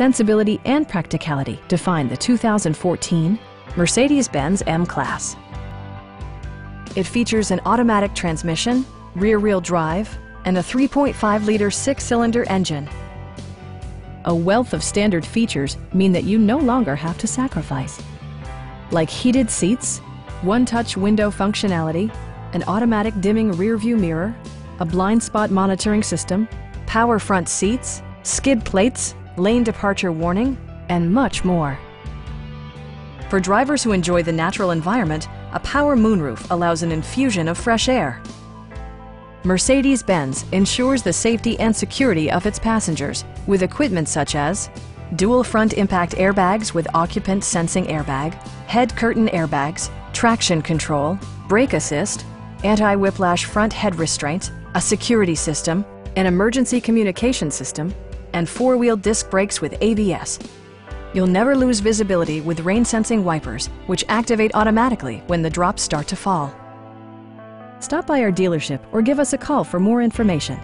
sensibility and practicality define the 2014 Mercedes-Benz M-Class. It features an automatic transmission, rear-wheel drive, and a 3.5-liter six-cylinder engine. A wealth of standard features mean that you no longer have to sacrifice, like heated seats, one-touch window functionality, an automatic dimming rear-view mirror, a blind spot monitoring system, power front seats, skid plates, lane departure warning, and much more. For drivers who enjoy the natural environment, a power moonroof allows an infusion of fresh air. Mercedes-Benz ensures the safety and security of its passengers with equipment such as dual front impact airbags with occupant sensing airbag, head curtain airbags, traction control, brake assist, anti-whiplash front head restraints, a security system, an emergency communication system, and four-wheel disc brakes with ABS. You'll never lose visibility with rain-sensing wipers, which activate automatically when the drops start to fall. Stop by our dealership or give us a call for more information.